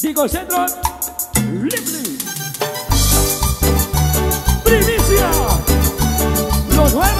Digo Centro, Lively. Primicia, los nuevos.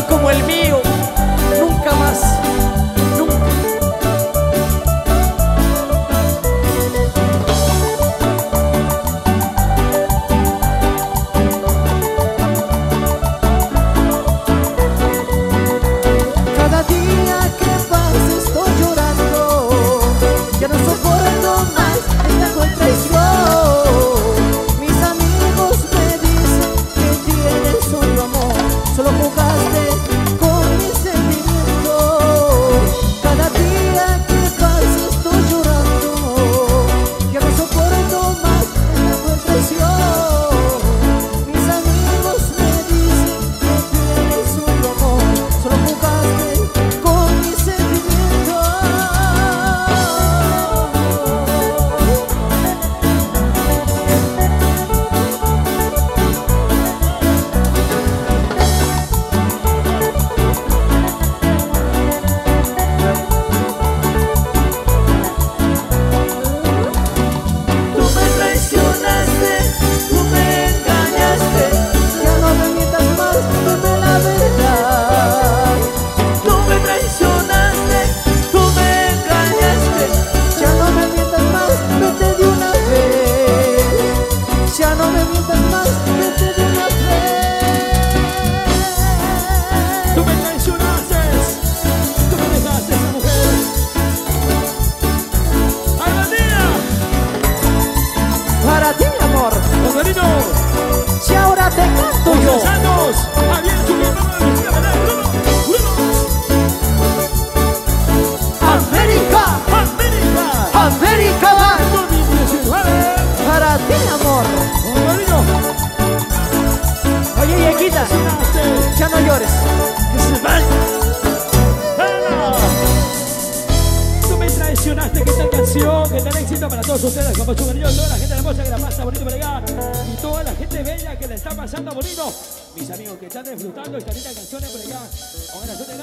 como el mío. señores. ¡Que se! Tú me traicionaste, que tal canción, que tal éxito para todos ustedes, como su cariño, toda la gente hermosa que la pasa bonito por acá, y toda la gente bella que la está pasando bonito, mis amigos que están disfrutando estas lindas canciones por acá, ahora yo te